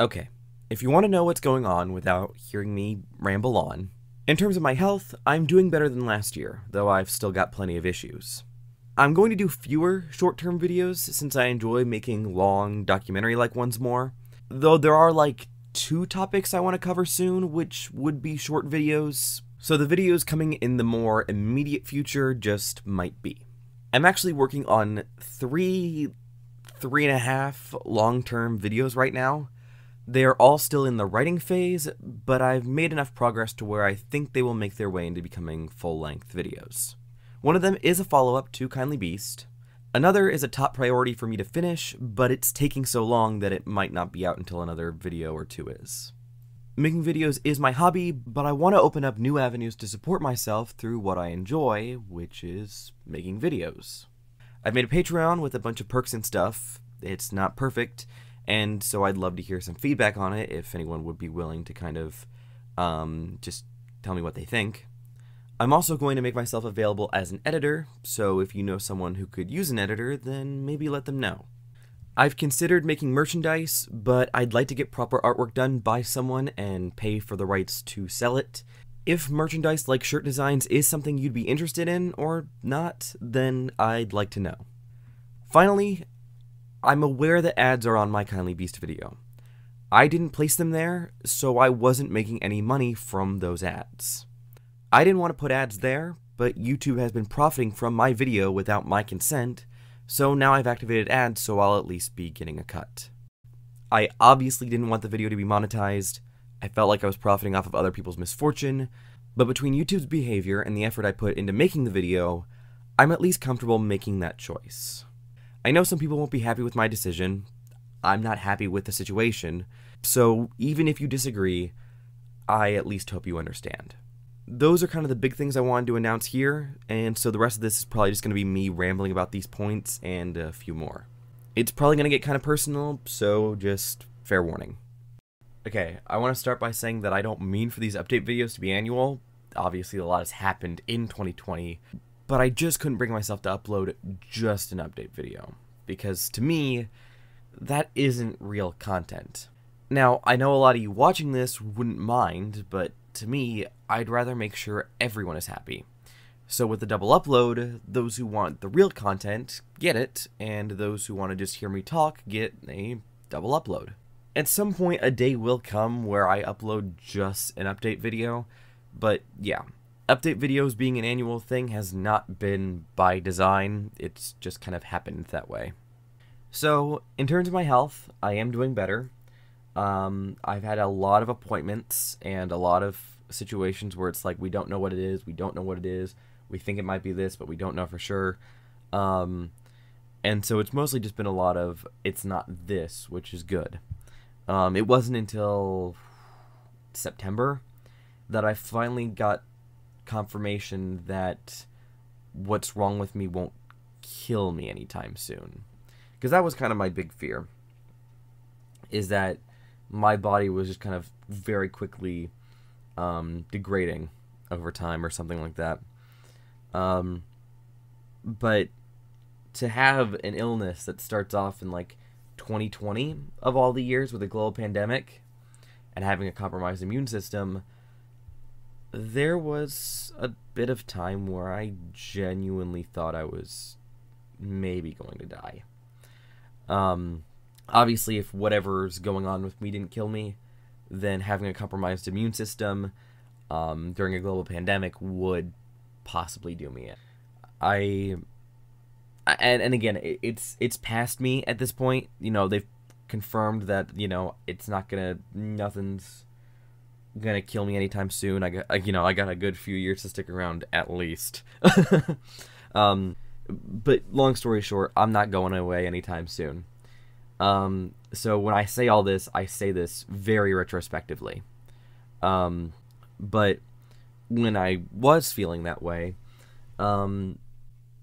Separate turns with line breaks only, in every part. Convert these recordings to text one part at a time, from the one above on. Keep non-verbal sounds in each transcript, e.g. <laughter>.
Okay, if you want to know what's going on without hearing me ramble on, in terms of my health, I'm doing better than last year, though I've still got plenty of issues. I'm going to do fewer short term videos since I enjoy making long documentary like ones more, though there are like two topics I want to cover soon, which would be short videos, so the videos coming in the more immediate future just might be. I'm actually working on three, three and a half long term videos right now. They are all still in the writing phase, but I've made enough progress to where I think they will make their way into becoming full length videos. One of them is a follow up to Kindly Beast. Another is a top priority for me to finish, but it's taking so long that it might not be out until another video or two is. Making videos is my hobby, but I want to open up new avenues to support myself through what I enjoy, which is making videos. I've made a Patreon with a bunch of perks and stuff. It's not perfect, and so I'd love to hear some feedback on it if anyone would be willing to kind of um, just tell me what they think. I'm also going to make myself available as an editor, so if you know someone who could use an editor, then maybe let them know. I've considered making merchandise, but I'd like to get proper artwork done by someone and pay for the rights to sell it. If merchandise like shirt designs is something you'd be interested in or not, then I'd like to know. Finally, I'm aware that ads are on my Kindly Beast video. I didn't place them there, so I wasn't making any money from those ads. I didn't want to put ads there, but YouTube has been profiting from my video without my consent, so now I've activated ads so I'll at least be getting a cut. I obviously didn't want the video to be monetized, I felt like I was profiting off of other people's misfortune, but between YouTube's behavior and the effort I put into making the video, I'm at least comfortable making that choice. I know some people won't be happy with my decision, I'm not happy with the situation, so even if you disagree, I at least hope you understand those are kind of the big things I wanted to announce here, and so the rest of this is probably just going to be me rambling about these points and a few more. It's probably going to get kind of personal, so just fair warning. Okay, I want to start by saying that I don't mean for these update videos to be annual. Obviously, a lot has happened in 2020, but I just couldn't bring myself to upload just an update video, because to me, that isn't real content. Now, I know a lot of you watching this wouldn't mind, but to me, I'd rather make sure everyone is happy. So with the double upload, those who want the real content get it, and those who want to just hear me talk get a double upload. At some point, a day will come where I upload just an update video, but yeah, update videos being an annual thing has not been by design, it's just kind of happened that way. So, in terms of my health, I am doing better. Um, I've had a lot of appointments and a lot of situations where it's like we don't know what it is, we don't know what it is, we think it might be this, but we don't know for sure. Um, and so it's mostly just been a lot of it's not this, which is good. Um, it wasn't until September that I finally got confirmation that what's wrong with me won't kill me anytime soon. Because that was kind of my big fear. Is that my body was just kind of very quickly um, degrading over time or something like that. Um, but to have an illness that starts off in like 2020 of all the years with a global pandemic and having a compromised immune system, there was a bit of time where I genuinely thought I was maybe going to die. Um, obviously, if whatever's going on with me didn't kill me, then having a compromised immune system um, during a global pandemic would possibly do me in. I and and again, it's it's past me at this point. You know, they've confirmed that you know it's not gonna nothing's gonna kill me anytime soon. I got you know I got a good few years to stick around at least. <laughs> um, but long story short, I'm not going away anytime soon. Um, so when I say all this, I say this very retrospectively. Um, but when I was feeling that way, um,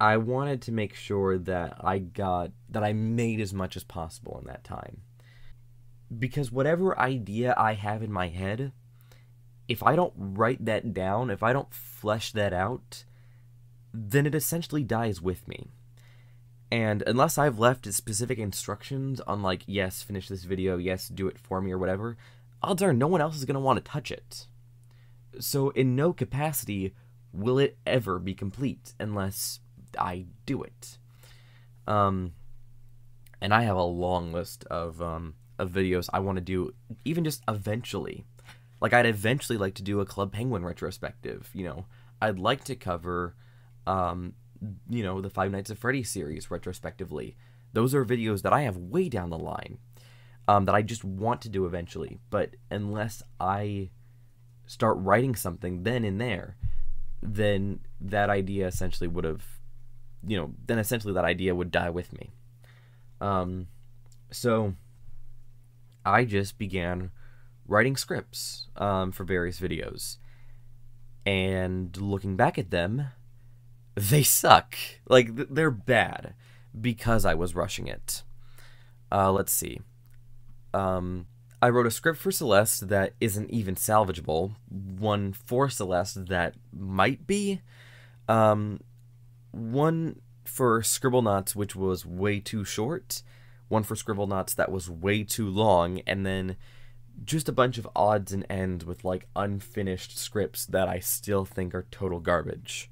I wanted to make sure that I got that I made as much as possible in that time. Because whatever idea I have in my head, if I don't write that down, if I don't flesh that out, then it essentially dies with me. And unless I've left specific instructions on, like, yes, finish this video, yes, do it for me, or whatever, odds are no one else is going to want to touch it. So, in no capacity will it ever be complete unless I do it. Um, and I have a long list of um, of videos I want to do, even just eventually. Like I'd eventually like to do a Club Penguin retrospective. You know, I'd like to cover, um, you know, the Five Nights at Freddy's series retrospectively. Those are videos that I have way down the line, um, that I just want to do eventually. But unless I start writing something then and there, then that idea essentially would have, you know, then essentially that idea would die with me. Um, so I just began writing scripts um, for various videos. And looking back at them, they suck. Like, they're bad because I was rushing it. Uh, let's see. Um, I wrote a script for Celeste that isn't even salvageable, one for Celeste that might be, um, one for Scribble Scribblenauts, which was way too short, one for Scribble Scribblenauts that was way too long, and then just a bunch of odds and ends with like unfinished scripts that I still think are total garbage.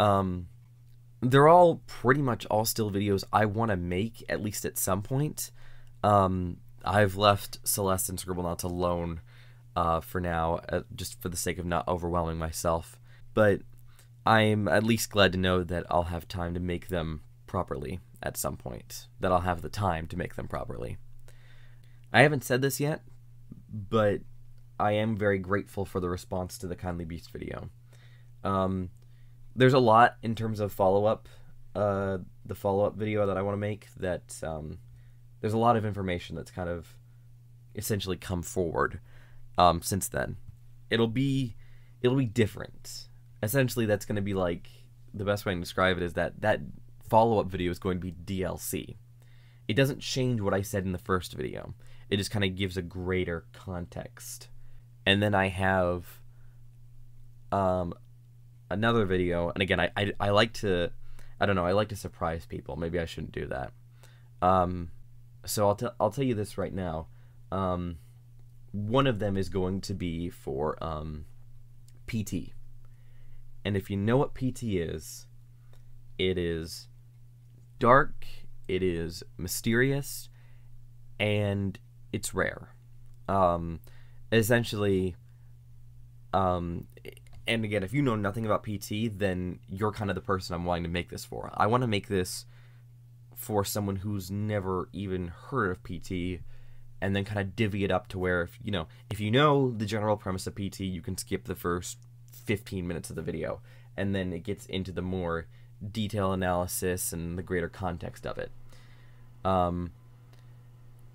Um, they're all pretty much all still videos I want to make at least at some point. Um, I've left Celeste and Scribble Scribblenauts alone uh, for now, uh, just for the sake of not overwhelming myself. But I'm at least glad to know that I'll have time to make them properly at some point. That I'll have the time to make them properly. I haven't said this yet, but I am very grateful for the response to the Kindly Beast video. Um, there's a lot in terms of follow up, uh, the follow up video that I want to make. That um, there's a lot of information that's kind of essentially come forward um, since then. It'll be it'll be different. Essentially, that's going to be like the best way to describe it is that that follow up video is going to be DLC. It doesn't change what I said in the first video it just kind of gives a greater context. And then I have um, another video, and again, I, I, I like to, I don't know, I like to surprise people. Maybe I shouldn't do that. Um, so I'll, tell I'll tell you this right now. Um, one of them is going to be for um, PT. And if you know what PT is, it is dark, it is mysterious, and it's rare. Um, essentially, um, and again, if you know nothing about PT, then you're kind of the person I'm wanting to make this for. I want to make this for someone who's never even heard of PT, and then kind of divvy it up to where if you know if you know the general premise of PT, you can skip the first 15 minutes of the video, and then it gets into the more detail analysis and the greater context of it. Um,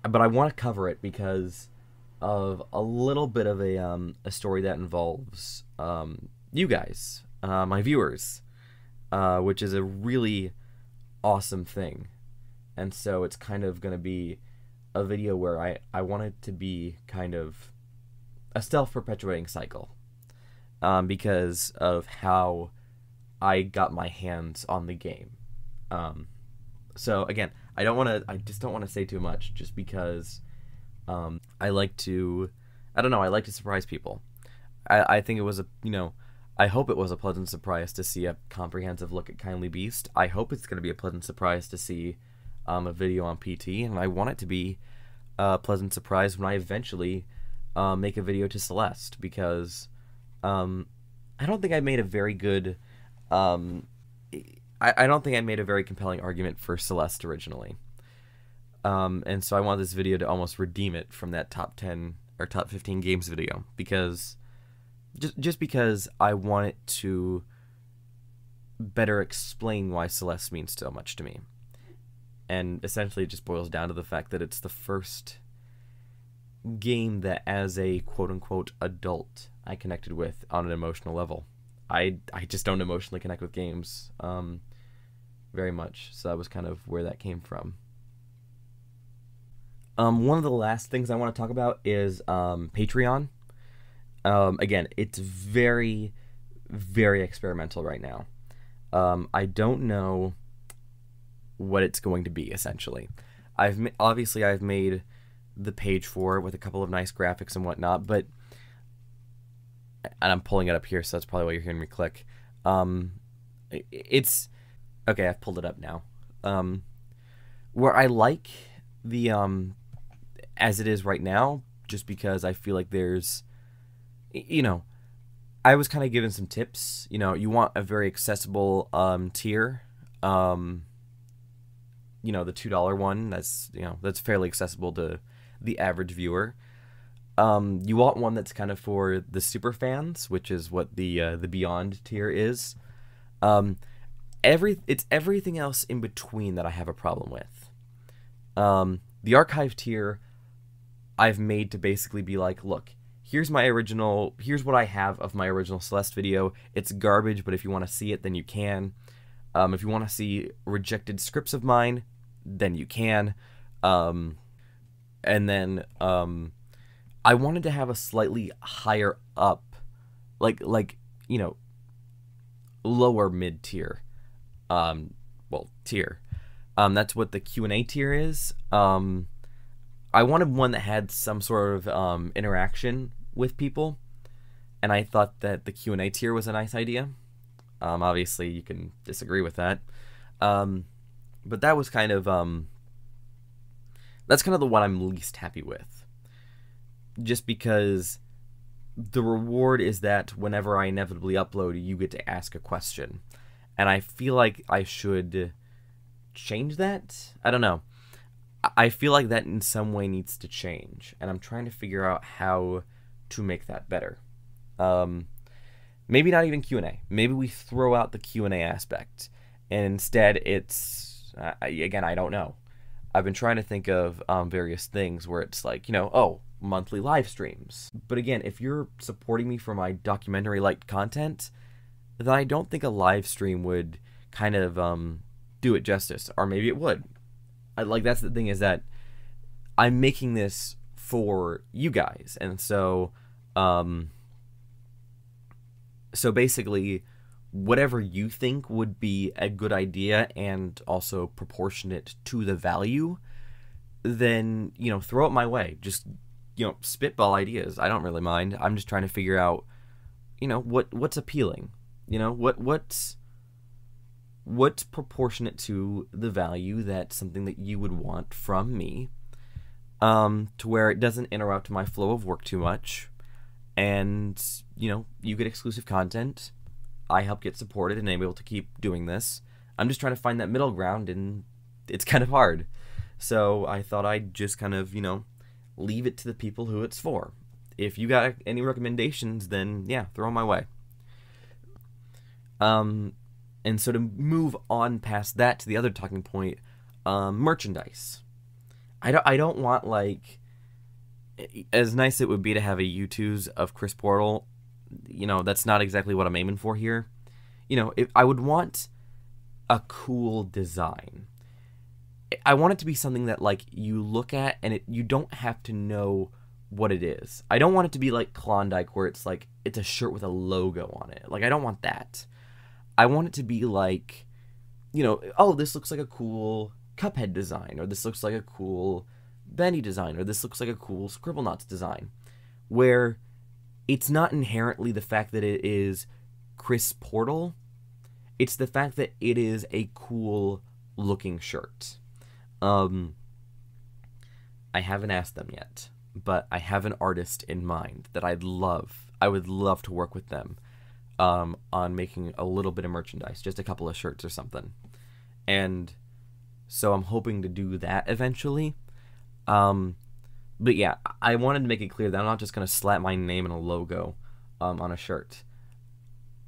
but I want to cover it because of a little bit of a um, a story that involves um, you guys, uh, my viewers, uh, which is a really awesome thing, and so it's kind of going to be a video where I I want it to be kind of a self perpetuating cycle, um, because of how I got my hands on the game. Um, so again, I don't want to. I just don't want to say too much, just because um, I like to. I don't know. I like to surprise people. I, I think it was a you know. I hope it was a pleasant surprise to see a comprehensive look at Kindly Beast. I hope it's going to be a pleasant surprise to see um, a video on PT, and I want it to be a pleasant surprise when I eventually uh, make a video to Celeste because um, I don't think I made a very good um, I, I don't think I made a very compelling argument for Celeste originally. Um, and so I want this video to almost redeem it from that top 10 or top 15 games video because just just because I want it to better explain why Celeste means so much to me. And essentially it just boils down to the fact that it's the first game that as a quote unquote adult I connected with on an emotional level. I I just don't emotionally connect with games. Um, very much. So that was kind of where that came from. Um, one of the last things I want to talk about is um, Patreon. Um, again, it's very, very experimental right now. Um, I don't know what it's going to be essentially. I've obviously I've made the page for it with a couple of nice graphics and whatnot, but and I'm pulling it up here, so that's probably why you're hearing me click. Um, it's okay. I've pulled it up now. Um, where I like the um, as it is right now, just because I feel like there's, you know, I was kind of given some tips. You know, you want a very accessible um tier. Um, you know, the two dollar one. That's you know that's fairly accessible to the average viewer. Um, you want one that's kind of for the super fans, which is what the uh, the Beyond tier is. Um, every it's everything else in between that I have a problem with. Um, the archive tier, I've made to basically be like, look, here's my original, here's what I have of my original Celeste video. It's garbage, but if you want to see it, then you can. Um, if you want to see rejected scripts of mine, then you can. Um, and then um, I wanted to have a slightly higher up, like like you know, lower mid tier, um, well tier. Um, that's what the Q and A tier is. Um, I wanted one that had some sort of um, interaction with people, and I thought that the Q and A tier was a nice idea. Um, obviously, you can disagree with that, um, but that was kind of um, that's kind of the one I'm least happy with just because the reward is that whenever I inevitably upload, you get to ask a question. And I feel like I should change that. I don't know. I feel like that in some way needs to change, and I'm trying to figure out how to make that better. Um, maybe not even Q&A. Maybe we throw out the Q&A aspect, and instead it's uh, again I don't know. I've been trying to think of um, various things where it's like you know oh monthly live streams. But again, if you're supporting me for my documentary like content, then I don't think a live stream would kind of um, do it justice, or maybe it would. I, like that's the thing is that I'm making this for you guys, and so um, so basically, whatever you think would be a good idea and also proportionate to the value, then you know throw it my way. Just you know spitball ideas. I don't really mind. I'm just trying to figure out you know what what's appealing. You know what what's what's proportionate to the value that something that you would want from me um, to where it doesn't interrupt my flow of work too much and you know you get exclusive content i help get supported and able to keep doing this i'm just trying to find that middle ground and it's <laughs> kind of hard so i thought i'd just kind of you know leave it to the people who it's for. If you got any recommendations, then yeah, throw them my way. Um, and so to move on past that to the other talking point, um, merchandise. I don't, I don't want like as nice it would be to have a U2s of Chris Portal. You know, that's not exactly what I'm aiming for here. You know, if I would want a cool design. I want it to be something that like you look at and it you don't have to know what it is. I don't want it to be like Klondike where it's like it's a shirt with a logo on it. Like I don't want that. I want it to be like you know, oh, this looks like a cool Cuphead design or this looks like a cool Bendy design or this looks like a cool Scribblenauts design where it's not inherently the fact that it is Chris Portal. It's the fact that it is a cool looking shirt. Um, I haven't asked them yet, but I have an artist in mind that I'd love. I would love to work with them um, on making a little bit of merchandise, just a couple of shirts or something. And so I'm hoping to do that eventually. Um, but yeah, I wanted to make it clear that I'm not just going to slap my name and a logo um, on a shirt.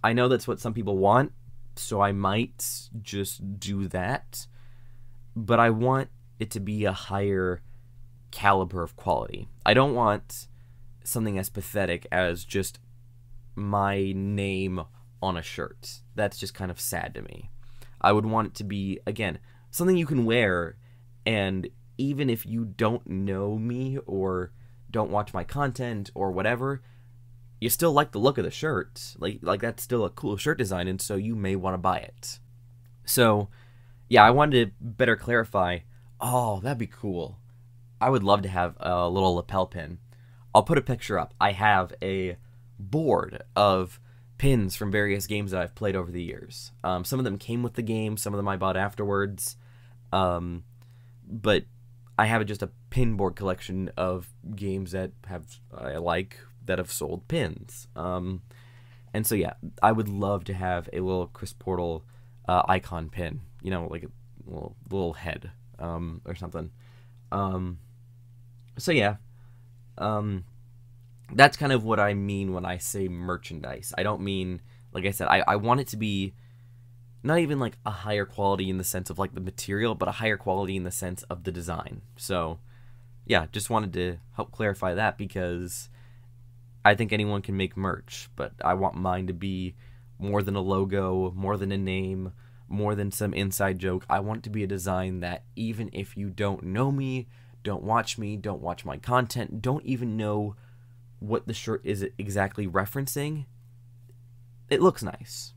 I know that's what some people want, so I might just do that but I want it to be a higher caliber of quality. I don't want something as pathetic as just my name on a shirt. That's just kind of sad to me. I would want it to be, again, something you can wear, and even if you don't know me or don't watch my content or whatever, you still like the look of the shirt. Like like that's still a cool shirt design, and so you may want to buy it. So yeah, I wanted to better clarify. Oh, that'd be cool. I would love to have a little lapel pin. I'll put a picture up. I have a board of pins from various games that I've played over the years. Um, some of them came with the game, some of them I bought afterwards. Um, but I have just a pin board collection of games that have I like that have sold pins. Um, and so yeah, I would love to have a little Chris Portal uh, icon pin. You know, like a little, little head um, or something. Um, so yeah, um, that's kind of what I mean when I say merchandise. I don't mean, like I said, I, I want it to be not even like a higher quality in the sense of like the material, but a higher quality in the sense of the design. So, yeah, just wanted to help clarify that because I think anyone can make merch, but I want mine to be more than a logo, more than a name, more than some inside joke. I want it to be a design that even if you don't know me, don't watch me, don't watch my content, don't even know what the shirt is exactly referencing, it looks nice.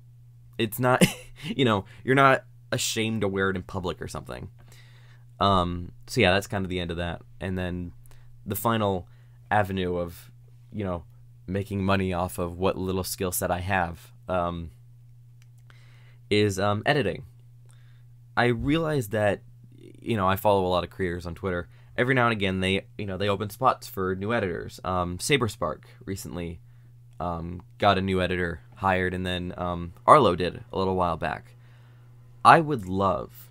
It's not, <laughs> you know, you're not ashamed to wear it in public or something. Um, so yeah, that's kind of the end of that. And then the final avenue of, you know, making money off of what little skill set I have um, is um, editing. I realized that, you know, I follow a lot of creators on Twitter. Every now and again, they, you know, they open spots for new editors. Um, Saberspark recently um, got a new editor hired, and then um, Arlo did a little while back. I would love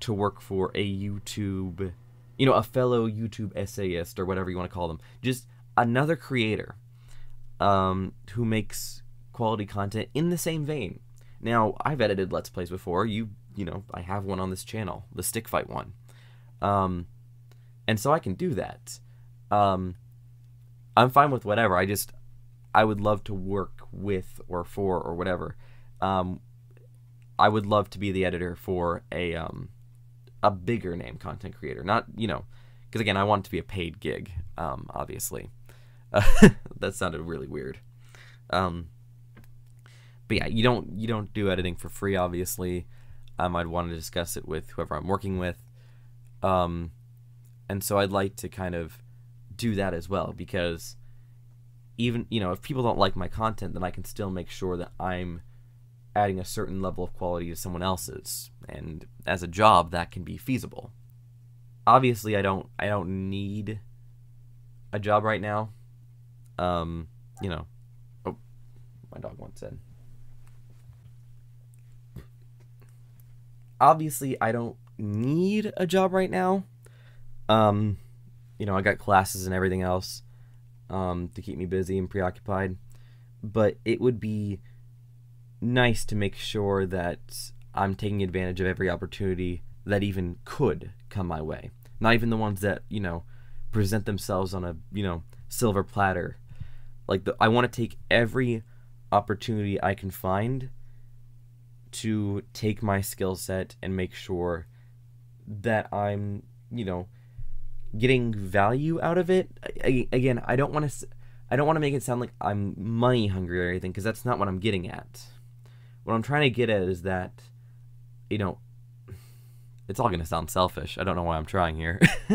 to work for a YouTube, you know, a fellow YouTube essayist or whatever you want to call them, just another creator um, who makes quality content in the same vein. Now, I've edited Let's Plays before. You, you know, I have one on this channel, the stick fight one, um, and so I can do that. Um, I'm fine with whatever. I just I would love to work with or for or whatever. Um, I would love to be the editor for a um, a bigger name content creator. Not you know, because again, I want it to be a paid gig. Um, obviously, uh, <laughs> that sounded really weird. Um, but yeah, you don't you don't do editing for free. Obviously, um, I'd want to discuss it with whoever I'm working with. Um, and so I'd like to kind of do that as well because even you know if people don't like my content then i can still make sure that i'm adding a certain level of quality to someone else's. And as a job that can be feasible. Obviously i don't i don't need a job right now. Um you know oh my dog wants in obviously i don't need a job right now um you know i got classes and everything else um, to keep me busy and preoccupied. But it would be nice to make sure that I'm taking advantage of every opportunity that even could come my way. Not even the ones that, you know, present themselves on a, you know, silver platter. Like the, I want to take every opportunity I can find to take my skill set and make sure that I'm, you know, getting value out of it. Again, I don't want to I don't want to make it sound like I'm money hungry or anything because that's not what I'm getting at. What I'm trying to get at is that you know it's all going to sound selfish. I don't know why I'm trying here. <laughs>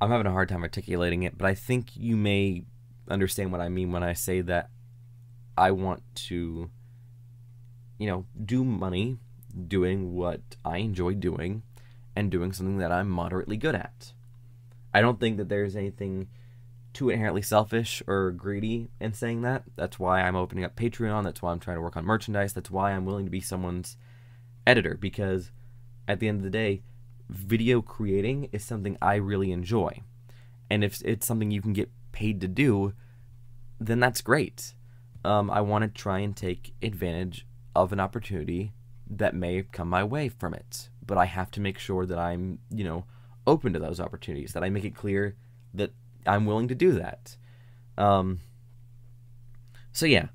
I'm having a hard time articulating it, but I think you may understand what I mean when I say that I want to you know, do money doing what I enjoy doing and doing something that I'm moderately good at. I don't think that there's anything too inherently selfish or greedy in saying that. That's why I'm opening up Patreon. That's why I'm trying to work on merchandise. That's why I'm willing to be someone's editor because at the end of the day, video creating is something I really enjoy. And if it's something you can get paid to do, then that's great. Um, I want to try and take advantage of an opportunity that may come my way from it. But I have to make sure that I'm, you know, open to those opportunities, that I make it clear that I'm willing to do that. Um, so yeah,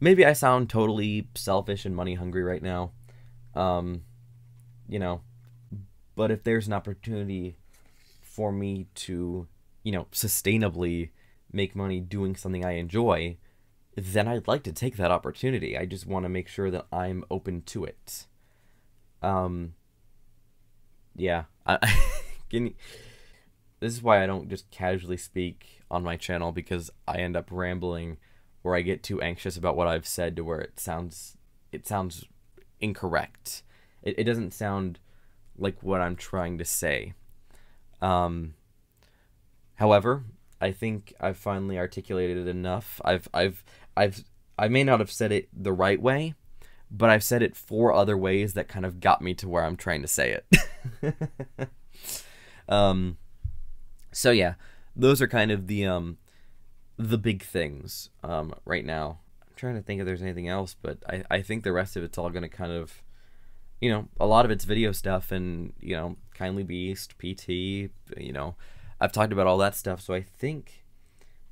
maybe I sound totally selfish and money hungry right now. Um, you know, but if there's an opportunity for me to, you know, sustainably make money doing something I enjoy, then I'd like to take that opportunity. I just want to make sure that I'm open to it. Um, yeah, I, <laughs> this is why I don't just casually speak on my channel because I end up rambling where I get too anxious about what I've said to where it sounds it sounds incorrect. It, it doesn't sound like what I'm trying to say. Um, however, I think I've finally articulated it enough. I've I've I've I may not have said it the right way, but I've said it four other ways that kind of got me to where I'm trying to say it. <laughs> um, so yeah, those are kind of the um, the big things um, right now. I'm trying to think if there's anything else, but I, I think the rest of it's all going to kind of, you know, a lot of it's video stuff and, you know, Kindly Beast, PT, you know, I've talked about all that stuff. So I think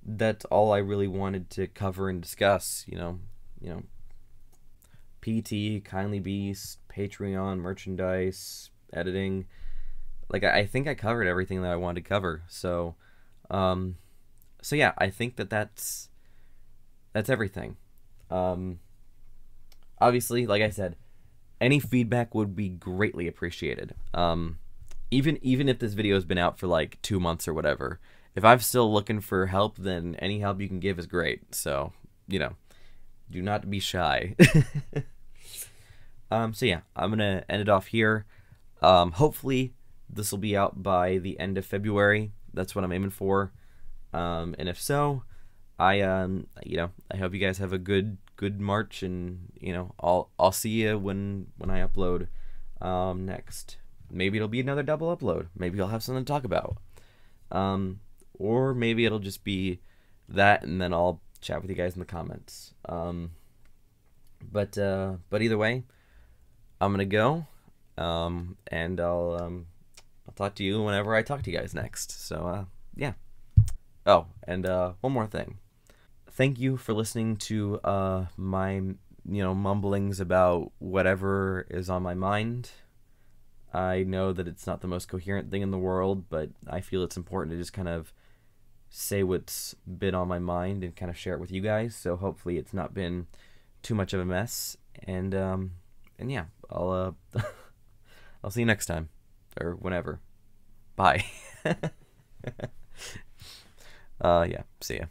that's all I really wanted to cover and discuss, you know, you know, PT, Kindly Beast, Patreon, merchandise, editing. Like I, think I covered everything that I wanted to cover. So, um, so yeah, I think that that's that's everything. Um, obviously, like I said, any feedback would be greatly appreciated. Um, even even if this video has been out for like two months or whatever, if I'm still looking for help, then any help you can give is great. So you know, do not be shy. <laughs> um, so yeah, I'm gonna end it off here. Um, hopefully, this will be out by the end of February. That's what I'm aiming for. Um, and if so, I um, you know, I hope you guys have a good good March, and you know, I'll I'll see you when when I upload um, next. Maybe it'll be another double upload. Maybe I'll have something to talk about. Um, or maybe it'll just be that, and then I'll chat with you guys in the comments. Um, but uh, but either way, I'm gonna go, um, and I'll um, talk to you whenever I talk to you guys next. So uh, yeah. Oh, and uh, one more thing. Thank you for listening to uh, my you know mumblings about whatever is on my mind. I know that it's not the most coherent thing in the world, but I feel it's important to just kind of say what's been on my mind and kind of share it with you guys. So hopefully it's not been too much of a mess. And um, and yeah, I'll uh, <laughs> I'll see you next time or whenever. Bye. <laughs> Uh, yeah. See ya.